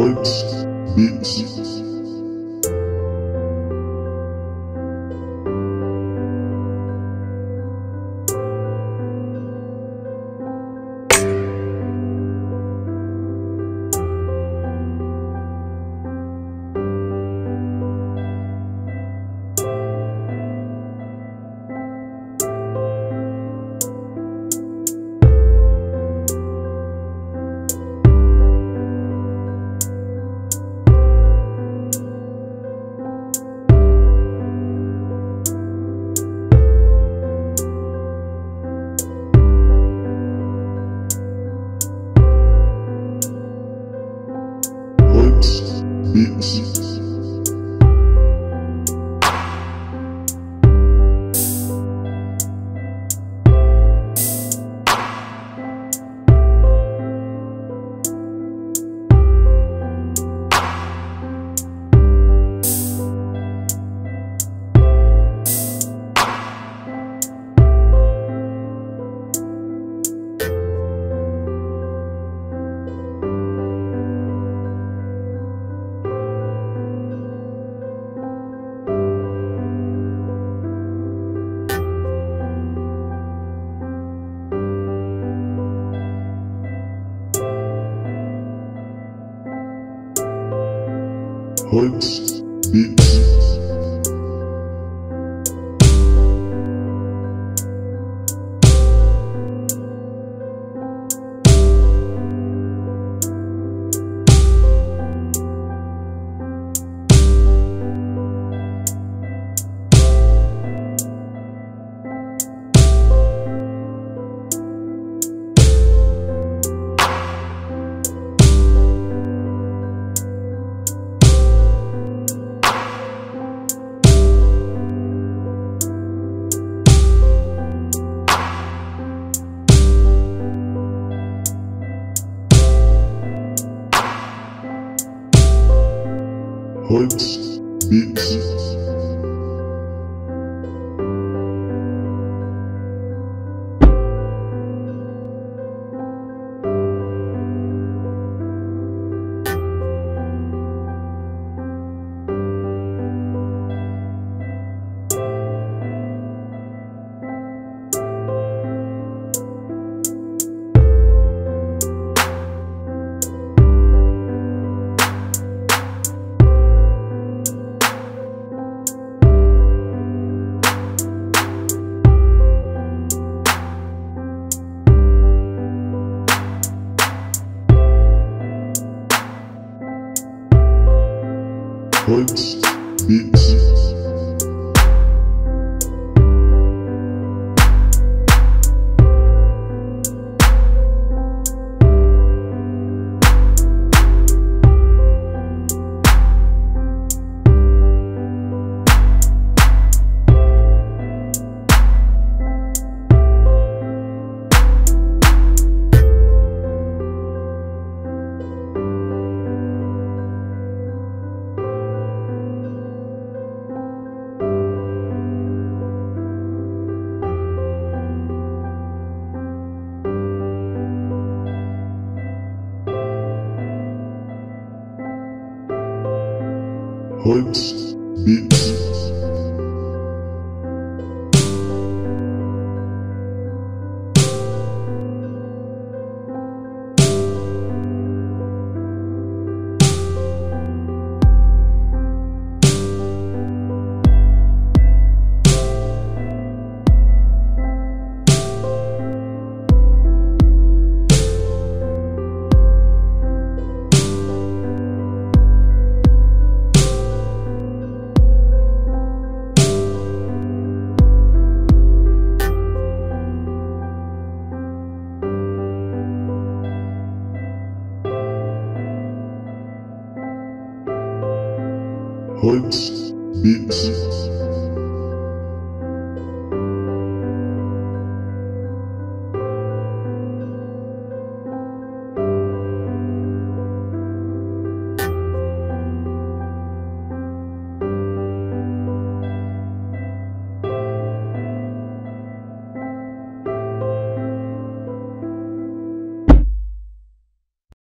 Holz Beats. Beats. Holz Beats. Holz Beats. Holz Beats. Holz Beats. Holz, Beats.